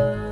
Bye.